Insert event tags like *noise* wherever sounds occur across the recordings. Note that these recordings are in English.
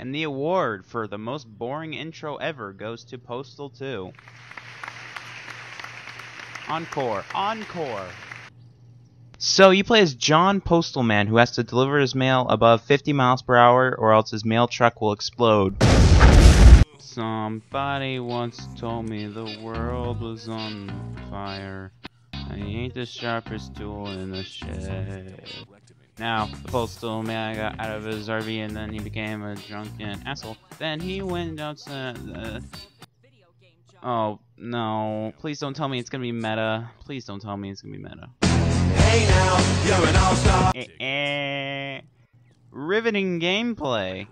And the award for the most boring intro ever goes to Postal 2. Encore. Encore. So you play as John Postalman who has to deliver his mail above 50 miles per hour or else his mail truck will explode. Somebody once told me the world was on fire. I ain't the sharpest tool in the shed. Now, the postal man got out of his RV and then he became a drunken asshole. Then he went outside. Uh, oh, no. Please don't tell me it's gonna be meta. Please don't tell me it's gonna be meta. Hey now, you're an all-star. Eh, eh. Riveting gameplay.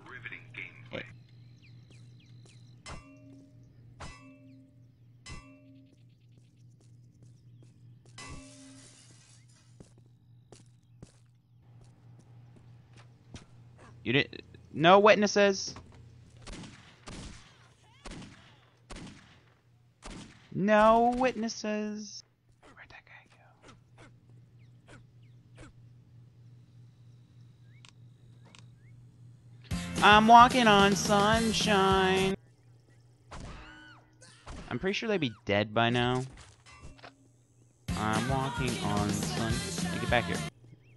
You didn't... no witnesses. No witnesses. Where'd that guy go? I'm walking on sunshine. I'm pretty sure they'd be dead by now. I'm walking on sun. Hey, get back here.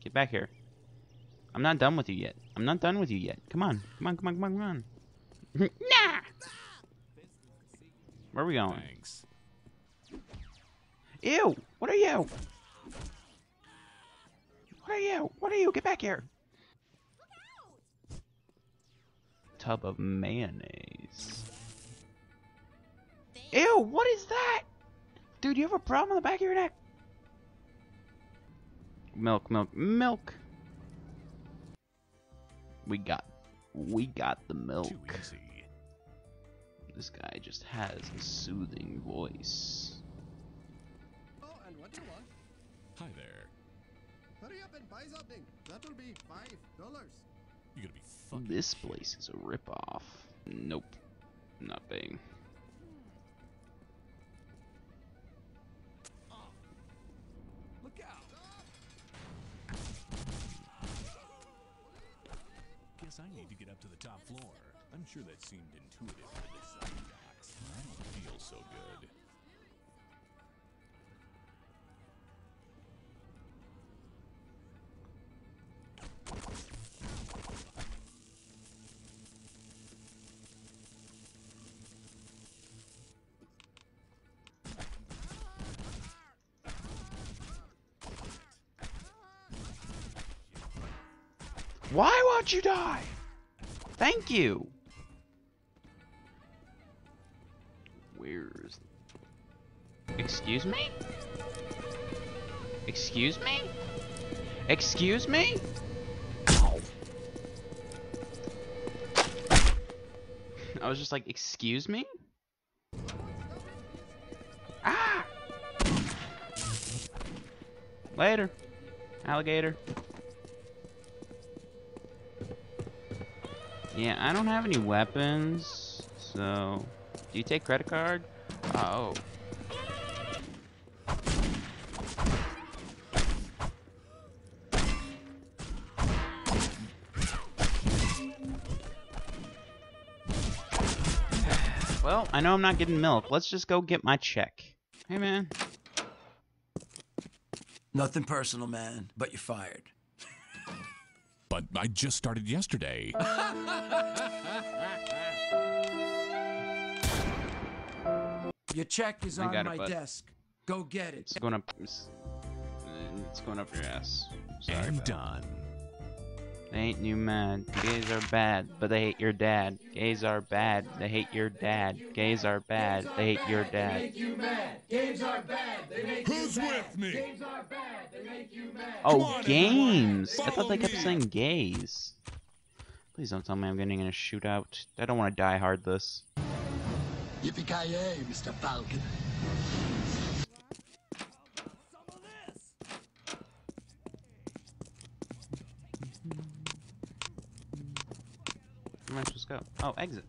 Get back here. I'm not done with you yet. I'm not done with you yet. Come on. Come on, come on, come on, come on. nah! Where are we going? Thanks. Ew! What are you? What are you? What are you? Get back here! Tub of mayonnaise. Ew! What is that? Dude, you have a problem on the back of your neck? Milk, milk, milk. We got, we got the milk. Too easy. This guy just has a soothing voice. Oh, and what do you want? Hi there. Hurry up and buy something. That'll be five dollars. You gotta be fucking This place is a ripoff. Nope. Not paying. Guess I need to get up to the top floor. I'm sure that seemed intuitive to the docs. I don't feel so good. Why won't you die? Thank you. Where's... Excuse me? Excuse me? Excuse me? I was just like, excuse me? Ah! Later, alligator. Yeah, I don't have any weapons, so... Do you take credit card? Oh. Well, I know I'm not getting milk. Let's just go get my check. Hey, man. Nothing personal, man, but you're fired. But I just started yesterday. Your check is on got it, my bud. desk. Go get it. It's going up... It's, it's going up your ass. Sorry. and bud. done. They ain't you mad. Gays are bad, but they hate your dad. Gays are bad, they hate your dad. Gays are bad, they hate your dad. Who's with me? Oh, games! I thought they kept saying gays. Please don't tell me I'm getting in a shootout. I don't want to die hard this. Yippee-ki-yay, Mr. Falcon. Where am I supposed to go? Oh, exit.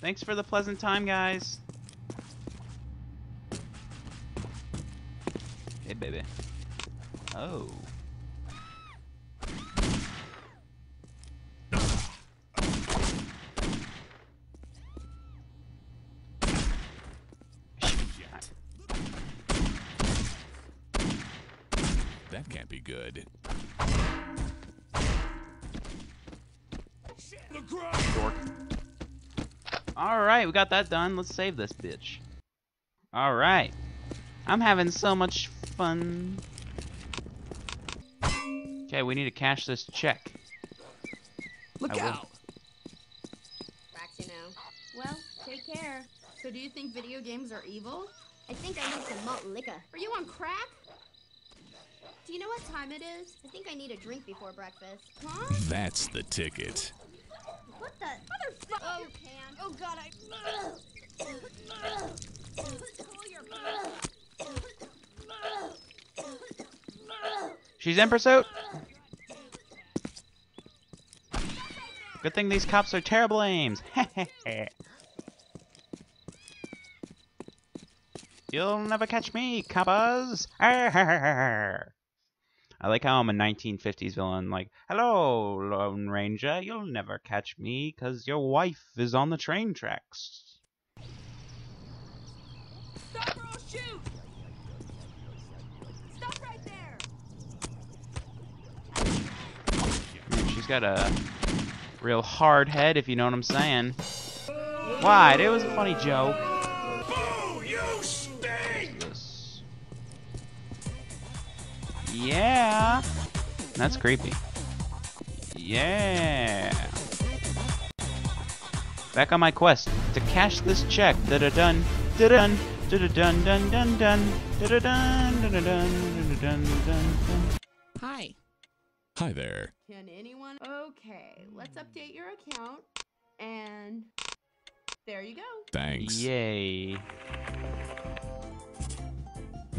Thanks for the pleasant time, guys. Hey, baby. Oh. That can't be good. Dork. Alright, we got that done. Let's save this bitch. Alright. I'm having so much fun. Okay, we need to cash this check. Look I will. out! Cracks, you know. Well, take care. So do you think video games are evil? I think I need some malt liquor. Are you on crack? Do you know what time it is? I think I need a drink before breakfast. Huh? That's the ticket. What the? Motherfucker! Oh, you oh God, I. She's in pursuit. Good thing these cops are terrible aims. *laughs* You'll never catch me, coppers. *laughs* I like how I'm a 1950s villain. Like, hello, Lone Ranger. You'll never catch me, cause your wife is on the train tracks. Stop or I'll shoot! Stop right there! Man, she's got a real hard head, if you know what I'm saying. Why? It was a funny joke. Yeah. That's creepy. Yeah. Back on my quest to cash this check. Da da dun. Da dun. Da da dun dun dun dun. Da da dun. Da da dun. Da da dun dun dun. Hi. Hi there. Can anyone? Okay, let's update your account. And there you go. Thanks. Yay.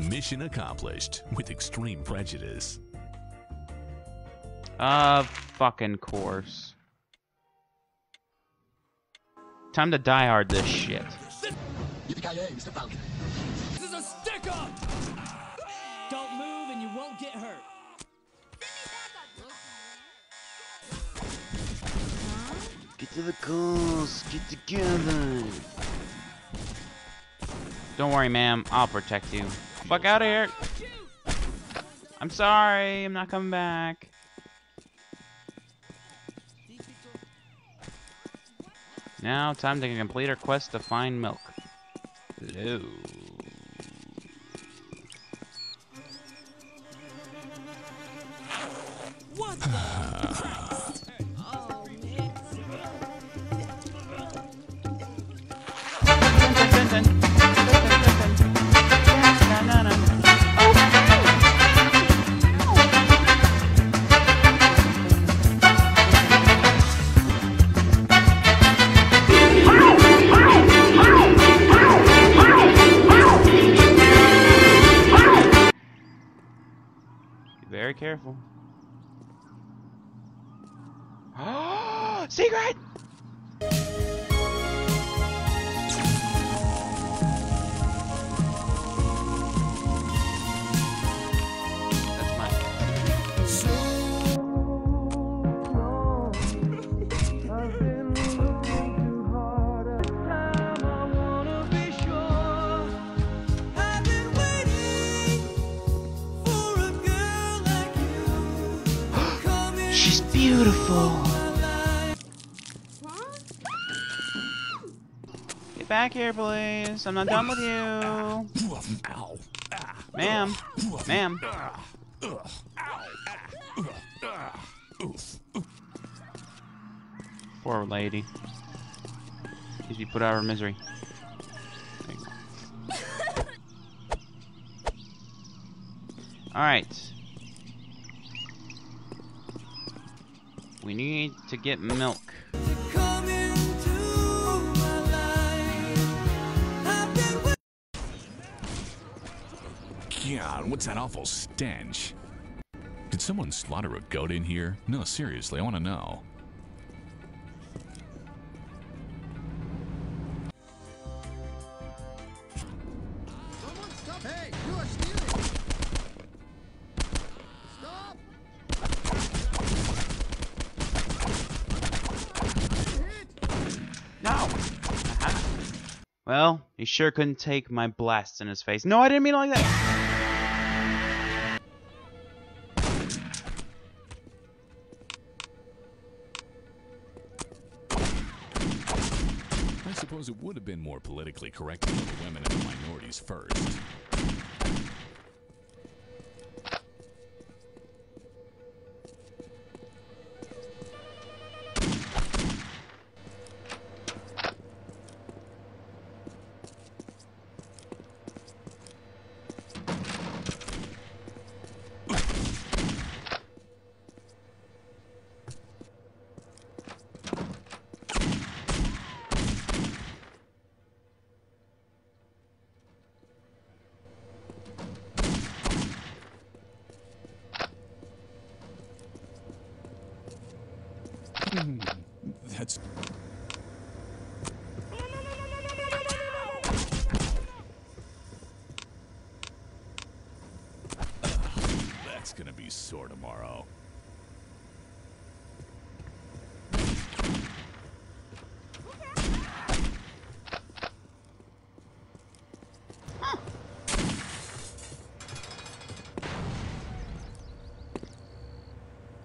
Mission accomplished with extreme prejudice. Of fucking course. Time to die hard this shit. Yippee-ki-yay, Mr. Falcon. This is a stick up! Don't move and you won't get hurt. Get to the calls. Get together. Don't worry, ma'am. I'll protect you. Fuck out of here. I'm sorry. I'm not coming back. Now, time to complete our quest to find milk. Hello. What careful. *gasps* Secret! Back here, please. I'm not done with you. Ma'am. Ma'am. Poor lady. She's be put out of her misery. Alright. We need to get milk. What's that awful stench? Did someone slaughter a goat in here? No, seriously, I want to know. Well, he sure couldn't take my blast in his face. No, I didn't mean like that! Suppose it would have been more politically correct to put the women and minorities first. Hmm, That's. That's gonna be sore tomorrow.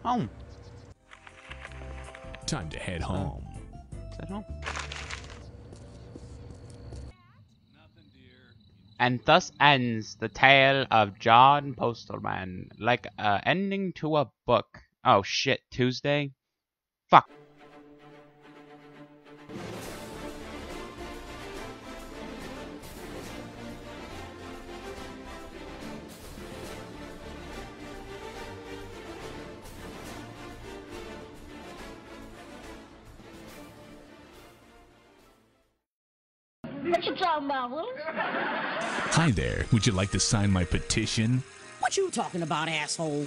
Home. Time to head home. Is that home? And thus ends the tale of John Postalman, like a ending to a book. Oh shit, Tuesday? Fuck. What you talking about, Willie? Hi there. Would you like to sign my petition? What you talking about, asshole?